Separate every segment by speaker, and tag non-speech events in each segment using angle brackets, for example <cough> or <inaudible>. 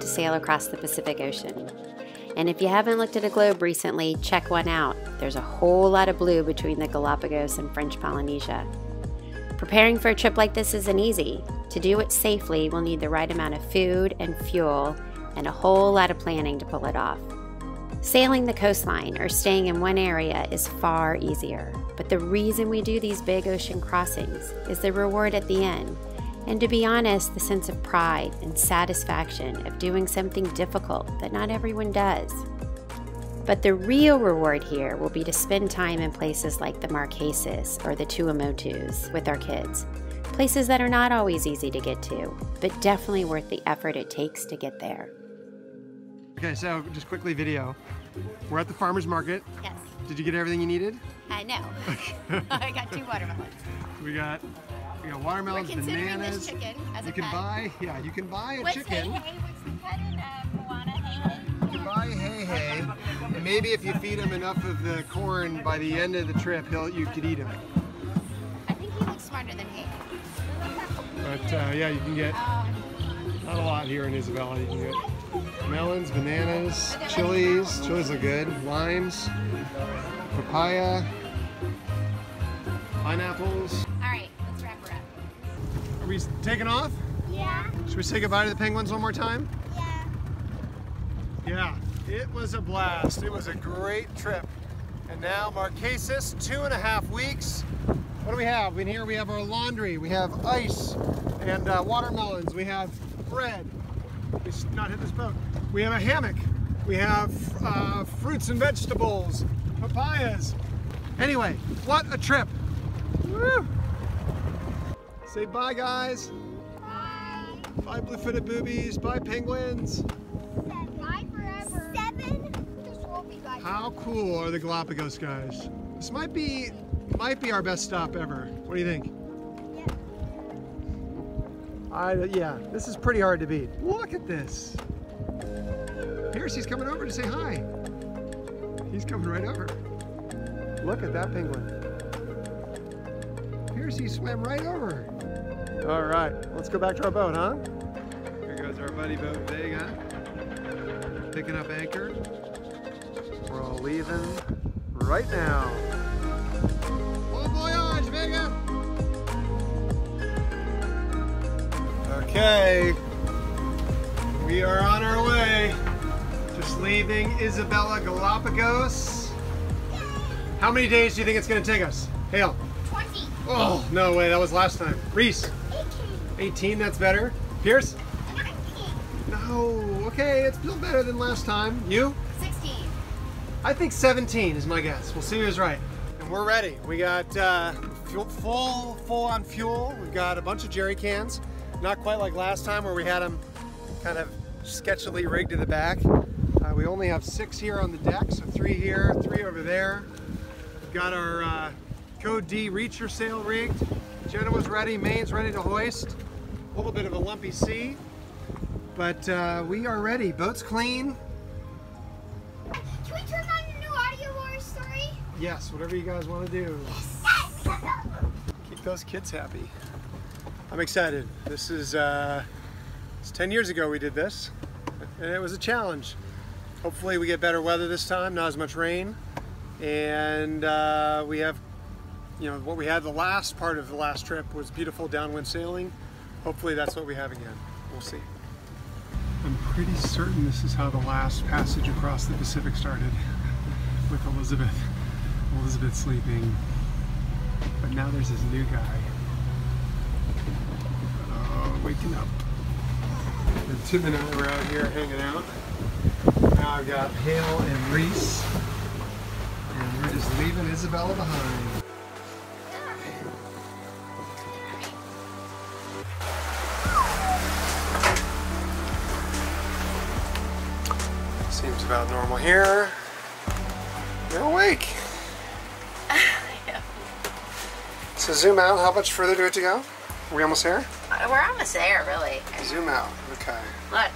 Speaker 1: to sail across the Pacific Ocean. And if you haven't looked at a globe recently, check one out. There's a whole lot of blue between the Galapagos and French Polynesia. Preparing for a trip like this isn't easy. To do it safely, we'll need the right amount of food and fuel and a whole lot of planning to pull it off. Sailing the coastline or staying in one area is far easier, but the reason we do these big ocean crossings is the reward at the end and to be honest, the sense of pride and satisfaction of doing something difficult that not everyone does. But the real reward here will be to spend time in places like the Marquesas or the Tuamotus with our kids. Places that are not always easy to get to, but definitely worth the effort it takes to get there.
Speaker 2: Okay, so just quickly video. We're at the farmer's market.
Speaker 1: Yes.
Speaker 2: Did you get everything you needed?
Speaker 1: I know. <laughs> I got two watermelons.
Speaker 2: We got we got watermelons, bananas.
Speaker 1: this chicken as
Speaker 2: you can
Speaker 1: pet.
Speaker 2: buy, yeah, you can buy a
Speaker 3: What's
Speaker 2: chicken.
Speaker 3: Heihei? What's the pet in uh, Moana? Heihei?
Speaker 2: You can buy hay, and maybe if you feed him enough of the corn by the end of the trip, he'll you could eat him.
Speaker 1: I think he looks smarter than Hank.
Speaker 2: But uh, yeah, you can get not a lot here in Isabella. You can get melons, bananas, chilies. Chilies are good. Limes, papaya, pineapples. We taking off?
Speaker 3: Yeah.
Speaker 2: Should we say goodbye to the penguins one more time?
Speaker 3: Yeah.
Speaker 2: Yeah, it was a blast. It was a great trip. And now Marquesas, two and a half weeks. What do we have? In here we have our laundry, we have ice and uh, watermelons, we have bread. We should not hit this boat. We have a hammock. We have uh, fruits and vegetables, papayas. Anyway, what a trip. Woo! Say bye, guys.
Speaker 3: Bye.
Speaker 2: Bye, blue-footed boobies. Bye, penguins.
Speaker 3: Bye forever. Seven. This will be bye.
Speaker 2: How cool are the Galapagos guys? This might be might be our best stop ever. What do you think?
Speaker 3: Yeah.
Speaker 2: I yeah, this is pretty hard to beat. Look at this. Piercy's coming over to say hi. He's coming right over. Look at that penguin. Piercy swam right over. All right, let's go back to our boat, huh? Here goes our buddy boat Vega. Picking up anchor. We're all leaving right now. Bon voyage, Vega! Okay, we are on our way. Just leaving Isabella Galapagos. How many days do you think it's going to take us? Hale.
Speaker 3: 20.
Speaker 2: Oh, no way, that was last time. Reese,
Speaker 3: 18.
Speaker 2: 18, that's better. Pierce?
Speaker 3: 19.
Speaker 2: No, okay, it's still better than last time. You?
Speaker 1: 16.
Speaker 2: I think 17 is my guess. We'll see who's right. And we're ready. We got uh, fuel, full, full on fuel. We've got a bunch of jerry cans. Not quite like last time where we had them kind of sketchily rigged to the back. Uh, we only have six here on the deck, so three here, three over there. We've got our uh, Code D reacher sail rigged. Genoa was ready, Main's ready to hoist. A little bit of a lumpy sea, but uh, we are ready. Boat's clean.
Speaker 3: Can we turn on the new audio war story?
Speaker 2: Yes, whatever you guys want to do. Keep those kids happy. I'm excited. This is uh, it's 10 years ago we did this, and it was a challenge. Hopefully we get better weather this time, not as much rain, and uh, we have, you know, what we had the last part of the last trip was beautiful downwind sailing. Hopefully that's what we have again. We'll see. I'm pretty certain this is how the last passage across the Pacific started <laughs> with Elizabeth. Elizabeth sleeping. But now there's this new guy. Oh, waking up. And Tim and I were out here hanging out. Now I've got Hale and Reese. And we're just leaving Isabella behind. About normal here. You're awake. <laughs> yeah. So zoom out. How much further do we have to go? Are we almost there?
Speaker 1: Uh, we're almost there, really.
Speaker 2: Zoom out. Okay.
Speaker 1: Look,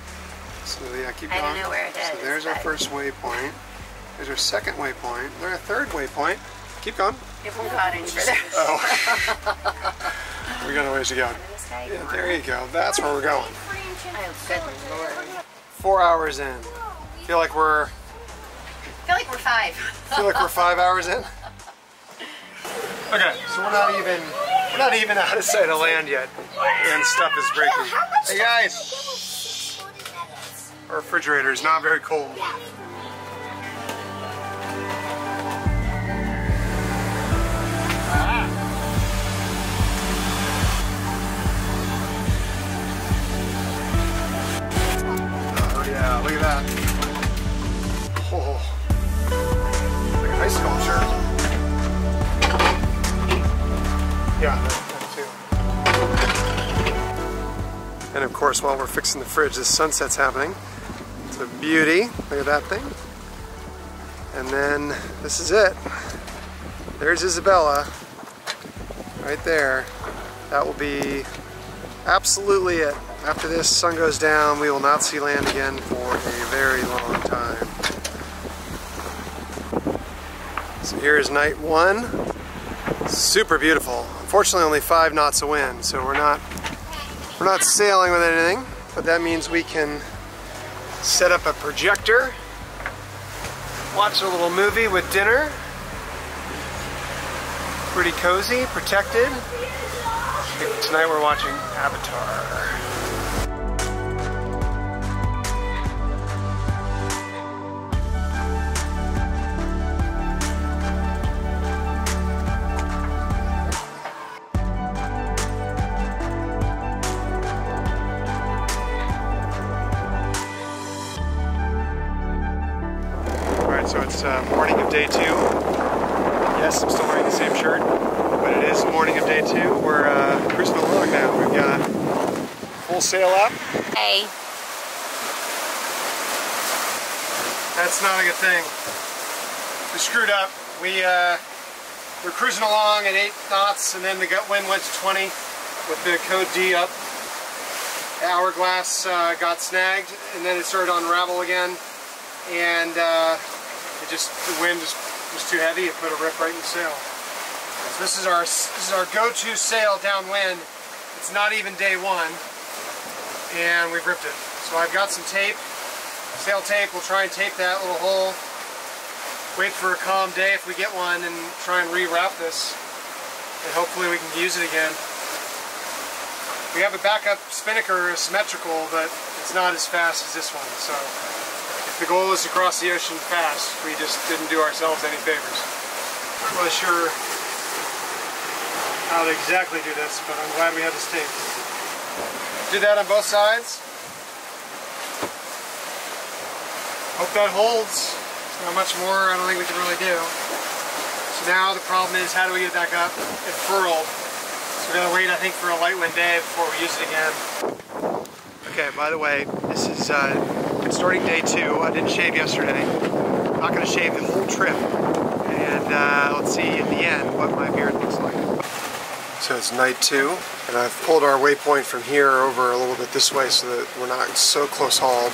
Speaker 2: So yeah, keep
Speaker 1: I
Speaker 2: going.
Speaker 1: don't know where it
Speaker 2: So there's our first waypoint. There's our second waypoint. There's our third waypoint. Keep going.
Speaker 1: if we got any further.
Speaker 2: Oh. <laughs> <laughs> we got a ways to go. Yeah, there you go. That's where we're going.
Speaker 1: Oh, good lord.
Speaker 2: Four hours in. Feel like we're
Speaker 1: I feel like we're five.
Speaker 2: feel like we're five hours in. <laughs> Okay, so we're not even we're not even out of sight of land yet, and stuff is breaking. Hey guys, our refrigerator is not very cold. While we're fixing the fridge, this sunset's happening. It's a beauty. Look at that thing. And then this is it. There's Isabella, right there. That will be absolutely it. After this sun goes down, we will not see land again for a very long time. So here's night one. Super beautiful. Unfortunately, only five knots of wind, so we're not we're not sailing with anything. But that means we can set up a projector, watch a little movie with dinner. Pretty cozy, protected. Tonight we're watching Avatar. That's not a good thing. We screwed up. We uh, we're cruising along at eight knots, and then the gut wind went to 20 with the code D up. The hourglass uh, got snagged, and then it started to unravel again, and uh, it just the wind just was too heavy. It put a rip right in the sail. So this is our this is our go-to sail downwind. It's not even day one, and we've ripped it. So I've got some tape sail tape. We'll try and tape that little hole. Wait for a calm day if we get one and try and rewrap this. And hopefully we can use it again. We have a backup spinnaker symmetrical, but it's not as fast as this one. So if the goal is to cross the ocean fast, we just didn't do ourselves any favors. Not really sure how to exactly do this, but I'm glad we have this tape. Do that on both sides. Hope that holds. Not much more I don't think we can really do. So now the problem is how do we get it back up and furled? So we're gonna wait I think for a light wind day before we use it again. Okay, by the way, this is uh, starting day two. I didn't shave yesterday. I'm not gonna shave the whole trip. And uh, let's see in the end what my beard looks like. So it's night two, and I've pulled our waypoint from here over a little bit this way so that we're not so close hauled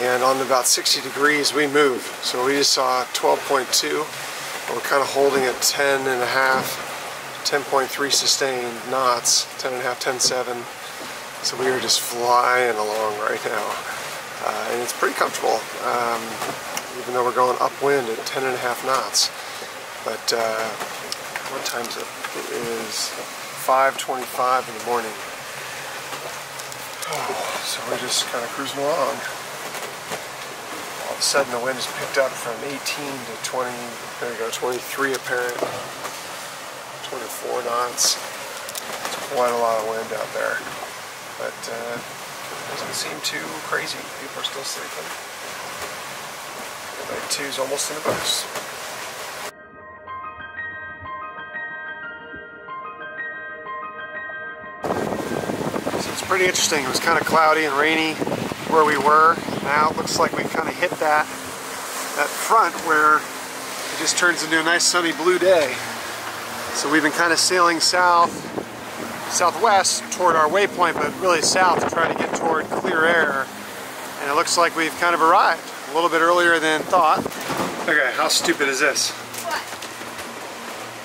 Speaker 2: and on about 60 degrees we move. So we just saw 12.2. We're kind of holding at 10 and a half, 10.3 sustained knots, 10 and a half, 10.7. So we are just flying along right now. Uh, and it's pretty comfortable, um, even though we're going upwind at 10 and a half knots. But uh, what time is it? It is 5.25 in the morning. Oh, <sighs> so we're just kind of cruising along of a sudden the wind has picked up from 18 to 20, there we go, 23 apparent, 24 knots. It's quite a lot of wind out there, but uh, doesn't seem too crazy. People are still sleeping. Night two's almost in the books. So it's pretty interesting. It was kind of cloudy and rainy where we were. Now it looks like we kind of hit that that front where it just turns into a nice sunny blue day. So we've been kind of sailing south, southwest toward our waypoint, but really south to try to get toward clear air. And it looks like we've kind of arrived a little bit earlier than thought. Okay, how stupid is this?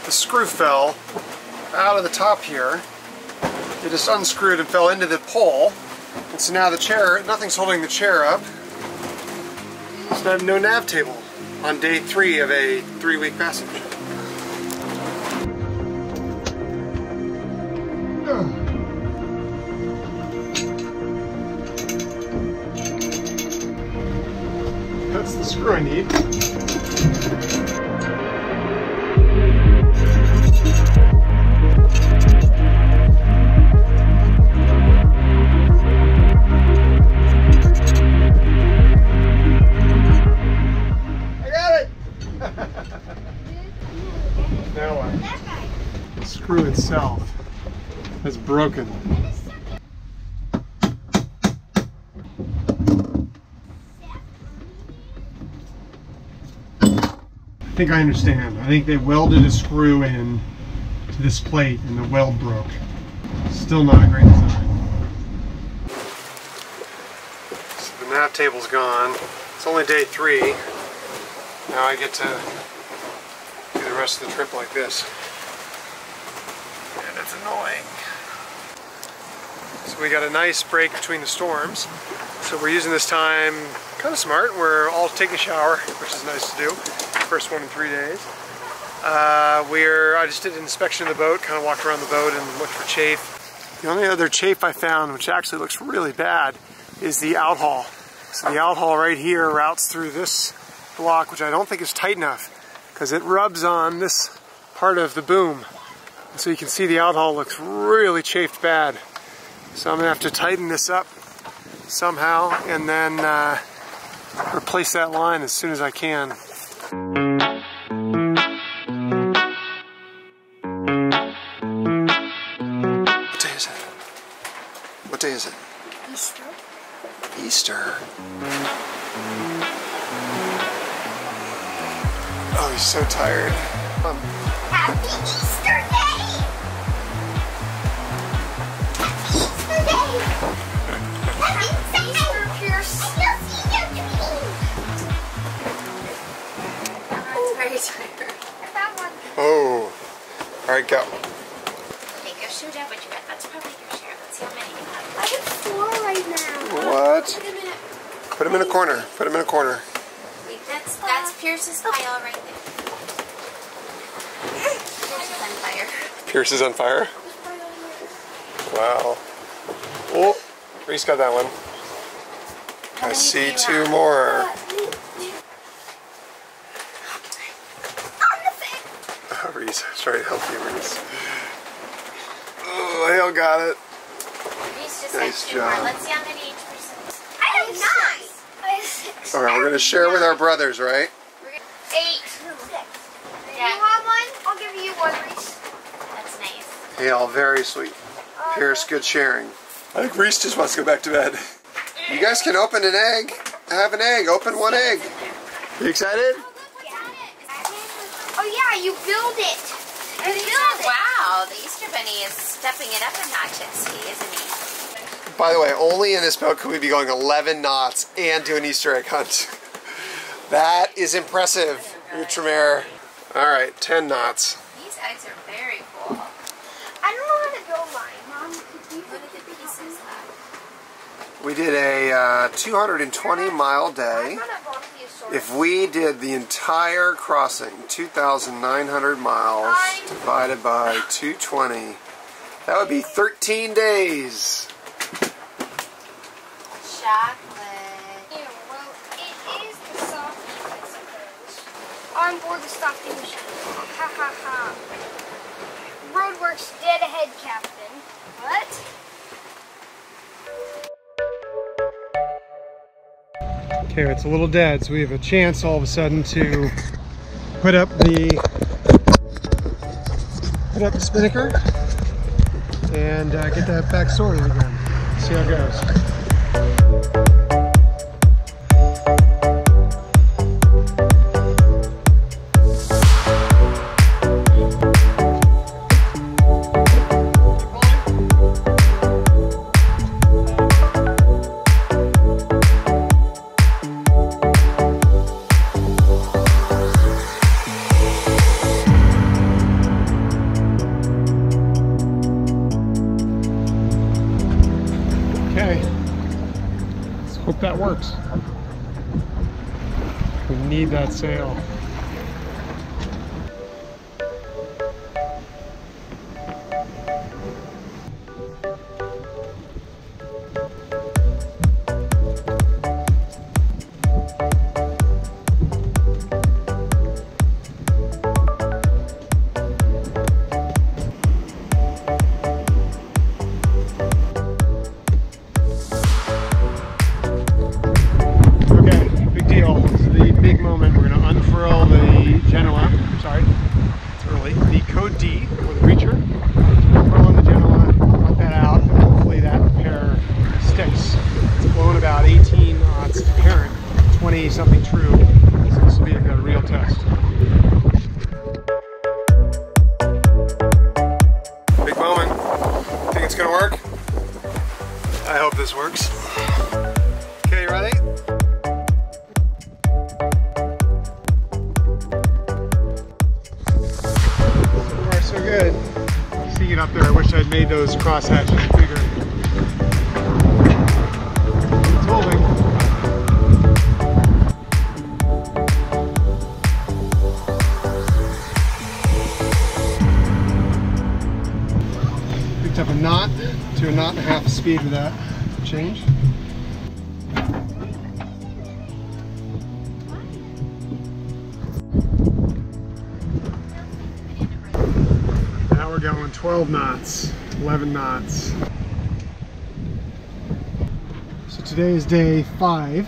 Speaker 2: The screw fell out of the top here. It just unscrewed and fell into the pole And so now the chair, nothing's holding the chair up. So I have no nav table on day three of a three-week passage. That's the screw I need. Screw itself is broken. I think I understand. I think they welded a screw in to this plate and the weld broke. Still not a great design. So the nav table's gone. It's only day three. Now I get to do the rest of the trip like this. And it's annoying. We got a nice break between the storms. So we're using this time kind of smart. We're all taking a shower, which is nice to do. First one in three days. Uh, we're, I just did an inspection of the boat, kind of walked around the boat and looked for chafe. The only other chafe I found, which actually looks really bad, is the outhaul. So the outhaul right here routes through this block, which I don't think is tight enough because it rubs on this part of the boom. And so you can see the outhaul looks really chafed bad. So I'm gonna have to tighten this up somehow and then uh, replace that line as soon as I can. What day is it? What day is it?
Speaker 3: Easter.
Speaker 2: Easter. Oh, he's so tired. Um,
Speaker 3: Happy Easter Day!
Speaker 2: Oh. All right, go.
Speaker 1: Okay, go show Dad what you got. That's probably your share. Let's see how many you have.
Speaker 3: I have four right now.
Speaker 2: What?
Speaker 1: Wait.
Speaker 2: Put him in a corner. Put him in a corner.
Speaker 1: Wait, that's that's Pierce's pile right there. Pierce is on fire.
Speaker 2: Pierce is on fire. Wow. Oh, Reese got that one. I see two
Speaker 1: have?
Speaker 2: more.
Speaker 3: On the fence.
Speaker 2: Reese, I was trying to help you, Reese. Oh, Hale got it.
Speaker 1: Reese just
Speaker 2: Nice
Speaker 1: had two
Speaker 2: job.
Speaker 1: more. Let's see how many each person.
Speaker 3: I have nine. I have six.
Speaker 2: All right, we're gonna share with our brothers, right?
Speaker 3: Eight. Six.
Speaker 1: Yeah.
Speaker 3: You want one? I'll give you one, Reese.
Speaker 1: That's nice.
Speaker 2: Hale, very sweet. Oh, Pierce, good sharing. I think Reese just wants to go back to bed. You guys can open an egg. Have an egg. Open one egg. You excited?
Speaker 3: Yeah, you build it. You build it.
Speaker 1: Wow, the Easter Bunny is stepping it up a notch at sea, isn't he?
Speaker 2: By the way, only in this boat could we be going 11 knots and do an Easter egg hunt. that is impressive, Outremer. All right, 10 knots.
Speaker 1: These eggs are very cool.
Speaker 3: I don't know how to build mine, Mom. Could you
Speaker 1: Look at the pieces.
Speaker 2: We did a uh, 220 mile day.
Speaker 3: I'm gonna bronchiosaurus.
Speaker 2: If we did the entire crossing, 2,900 miles divided by 220, that would be 13 days.
Speaker 1: Chocolate.
Speaker 3: Yeah, well, it is the softie, I suppose. On board the softie machine. Ha ha ha. Roadworks dead ahead, Captain. What?
Speaker 2: Okay, it's a little dead, so we have a chance all of a sudden to put up the put up the spinnaker and uh, get that back sorted again. See how it goes. Hope that works. We need that sail. Something true. To a knot and a half speed with that change. Now we're going 12 knots, 11 knots. So today is day five.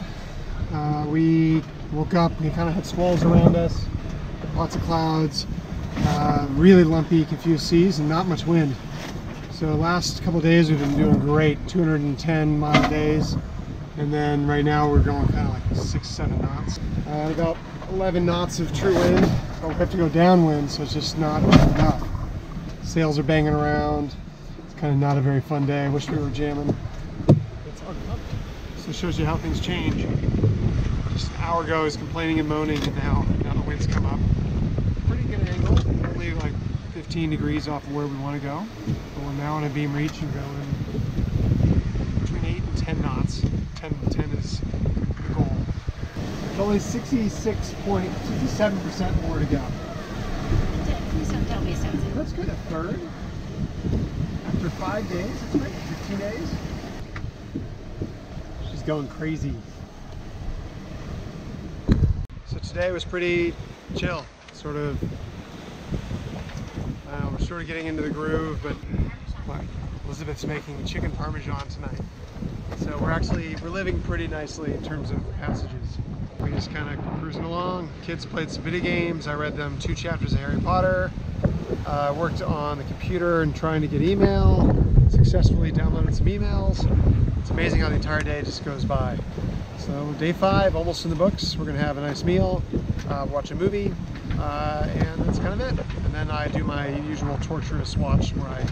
Speaker 2: Uh, we woke up we kind of had squalls around us, lots of clouds, uh, really lumpy, confused seas, and not much wind. So last couple days we've been doing great, 210 mile days, and then right now we're going kind of like six, seven knots. Uh, about 11 knots of true wind, but we have to go downwind, so it's just not enough. Sails are banging around. It's kind of not a very fun day. I wish we were jamming. So it shows you how things change. Just an hour ago, I was complaining and moaning, and now, now the winds come up. Pretty good angle, only like 15 degrees off of where we want to go. But we're now on a beam reach and going between 8 and 10 knots. 10, 10 is the goal. There's only 66.67% more to go. That's good, a third. After five days, that's great. 15 days. She's going crazy. So today was pretty chill. Sort of, sort of getting into the groove, but Elizabeth's making chicken parmesan tonight. So we're actually, we're living pretty nicely in terms of passages. We're just kind of cruising along. Kids played some video games. I read them two chapters of Harry Potter. Uh, worked on the computer and trying to get email. Successfully downloaded some emails. It's amazing how the entire day just goes by. So day five, almost in the books. We're gonna have a nice meal, uh, watch a movie, uh, and that's kind of it. And then I do my usual torturous watch where I,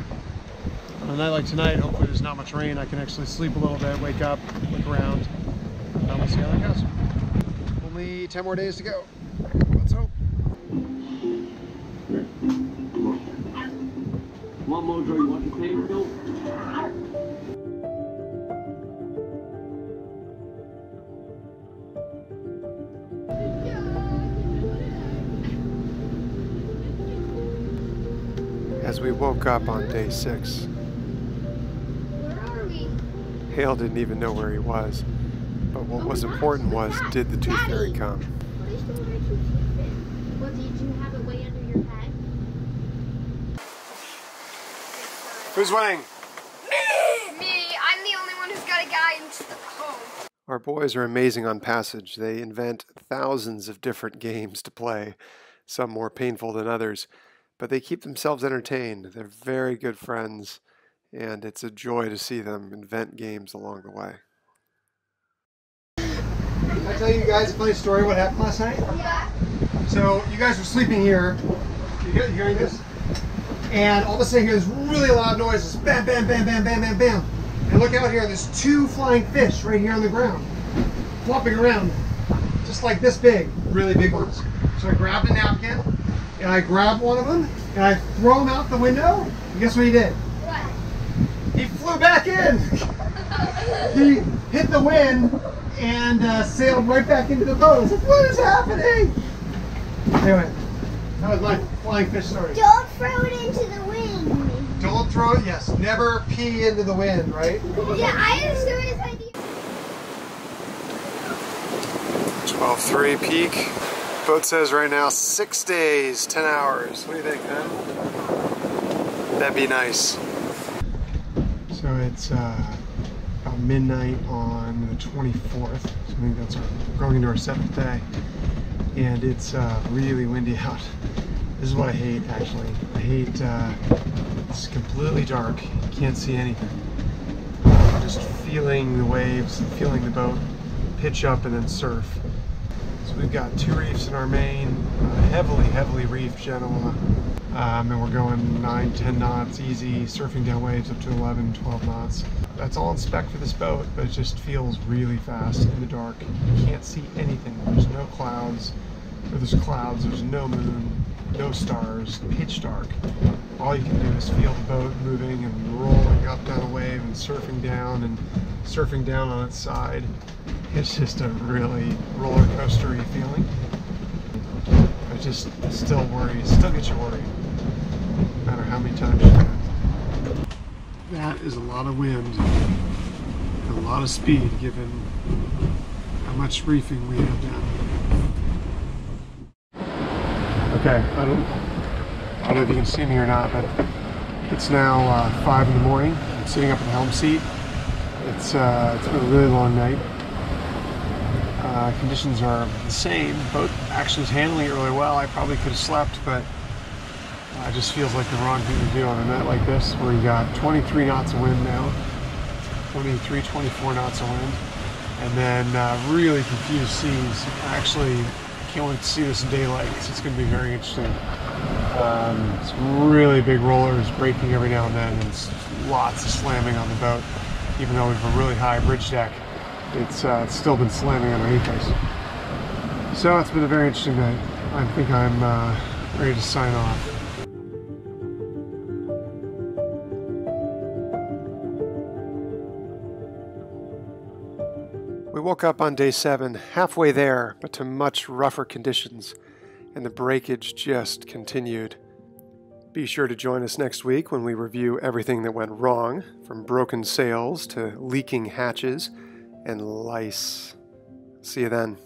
Speaker 2: on a night like tonight, hopefully there's not much rain, I can actually sleep a little bit, wake up, look around, and we'll see how that goes. Only 10 more days to go. Let's hope.
Speaker 4: Come on, Mojo, you want your paper
Speaker 2: woke up on day six,
Speaker 3: Where are we?
Speaker 2: Hale didn't even know where he was. But what was important was, did the tooth fairy come?
Speaker 3: What is the way to
Speaker 1: Well, did you have it way under your head?
Speaker 2: Who's winning?
Speaker 3: Me! Me! I'm the only one who's got a guy in home.
Speaker 2: Our boys are amazing on Passage. They invent thousands of different games to play, some more painful than others, but they keep themselves entertained. They're very good friends, and it's a joy to see them invent games along the way. Can I tell you guys a funny story what happened last night?
Speaker 3: Yeah.
Speaker 2: So you guys were sleeping here. You hear- hearing this? And all of a sudden, you hear this really loud noises. Bam, bam, bam, bam, bam, bam, bam. And look out here. There's two flying fish right here on the ground, flopping around, just like this big, really big ones. So I grabbed a napkin, and I grabbed one of them, and I throw him out the window. And guess what he did?
Speaker 3: What?
Speaker 2: He flew back in. <laughs> he hit the wind and uh, sailed right back into the boat. I was like, what is happening? Anyway, that was my flying fish story.
Speaker 3: Don't throw it into the wind.
Speaker 2: Don't throw it, yes. Never pee into the wind, right?
Speaker 3: Yeah, I understood his idea.
Speaker 2: 12.3 peak. Boat says right now six days, 10 hours. What do you think, man? That'd be nice. So it's uh, about midnight on the 24th. So I think that's our, going into our seventh day. And it's uh, really windy <laughs> out. This is what I hate actually. I hate uh, it's completely dark. You can't see anything. Just feeling the waves, feeling the boat pitch up and then surf. We've got two reefs in our main, uh, heavily, heavily reefed Genoa. Um, and we're going 9, 10 knots easy, surfing down waves up to 11, 12 knots. That's all in spec for this boat, but it just feels really fast in the dark. You can't see anything. There's no clouds. Or there's clouds, there's no moon, no stars, pitch dark. All you can do is feel the boat moving and rolling up down a wave and surfing down and surfing down on its side. It's just a really roller coastery feeling. I just still worry, still get you worried, no matter how many times you do it. That is a lot of wind and a lot of speed given how much reefing we have done. Okay, I don't, I don't know if you can see me or not, but it's now uh, five in the morning. I'm sitting up in the helm seat. It's uh, it's been a really long night. Uh, conditions are the same. Boat actually is handling it really well. I probably could have slept, but uh, it just feels like the wrong thing to do on a night like this, where you got 23 knots of wind now, 23, 24 knots of wind, and then uh, really confused seas. Actually, can't wait to see this in daylight. So it's going to be very interesting. Um, some really big rollers breaking every now and then, and lots of slamming on the boat. Even though we have a really high bridge deck, it's, uh, it's still been slamming underneath us. So it's been a very interesting night. I think I'm uh, ready to sign off. We woke up on day seven, halfway there, but to much rougher conditions, and the breakage just continued. Be sure to join us next week when we review everything that went wrong, from broken sails to leaking hatches and lice. See you then.